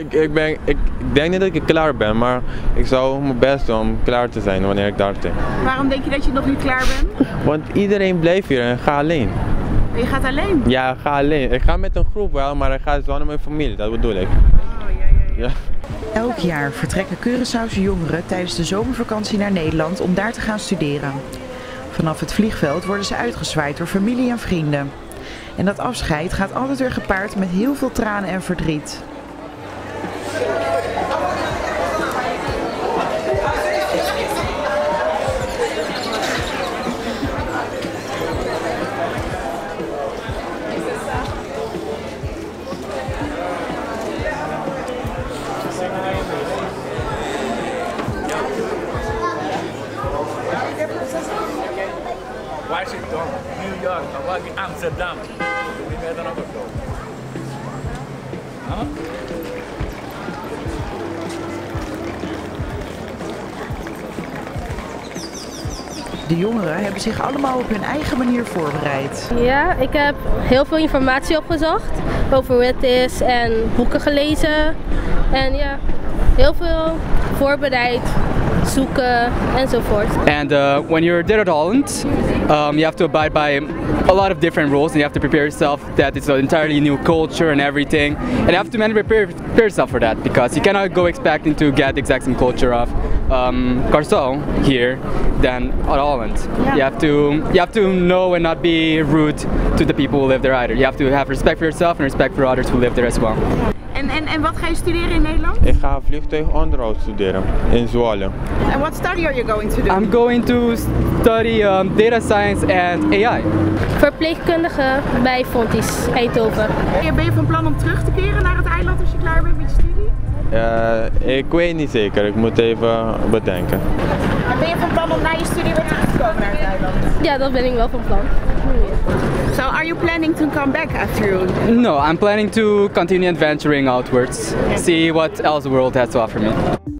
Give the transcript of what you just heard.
Ik, ik, ben, ik, ik denk niet dat ik klaar ben, maar ik zou mijn best doen om klaar te zijn wanneer ik daar ben. Waarom denk je dat je nog niet klaar bent? Want iedereen blijft hier en ga alleen. Je gaat alleen. Ja, ga alleen. Ik ga met een groep wel, maar ik ga zonder mijn familie, dat bedoel ik. Oh, ja, ja, ja. Ja. Elk jaar vertrekken Curaçaose jongeren tijdens de zomervakantie naar Nederland om daar te gaan studeren. Vanaf het vliegveld worden ze uitgezwaaid door familie en vrienden. En dat afscheid gaat altijd weer gepaard met heel veel tranen en verdriet. Washington, New York, Hawaii, Amsterdam. Hindi meron ako to. Huh? De jongeren hebben zich allemaal op hun eigen manier voorbereid. Ja, ik heb heel veel informatie opgezocht over hoe het is en boeken gelezen. En ja, heel veel voorbereid, zoeken enzovoort. And uh, when you're there at Holland, um, you have to abide by a lot of different rules, and you have to prepare yourself that it's an entirely new culture and everything. And you have to man- prepare, prepare yourself for that because you cannot go expecting to get the exact same culture of um, Carso here than at Holland. You have to you have to know and not be rude to the people who live there either. You have to have respect for yourself and respect for others who live there as well. En, en, en wat ga je studeren in Nederland? Ik ga vliegtuigonderhoud studeren in Zwolle. En what study are you going to do? I'm going to study um, data science and AI. Verpleegkundige bij Fontis, Eindhoven. Ben je van plan om terug te keren naar het eiland als je klaar bent met je studie? Eh, ik weet niet zeker, ik moet even bedenken. En ben je van plan om na je studie weer terug te komen naar? Ja, dat ben ik wel van plan. So are you planning to come back after you? No, I'm planning to continue adventuring outwards, see what else the world has to offer me.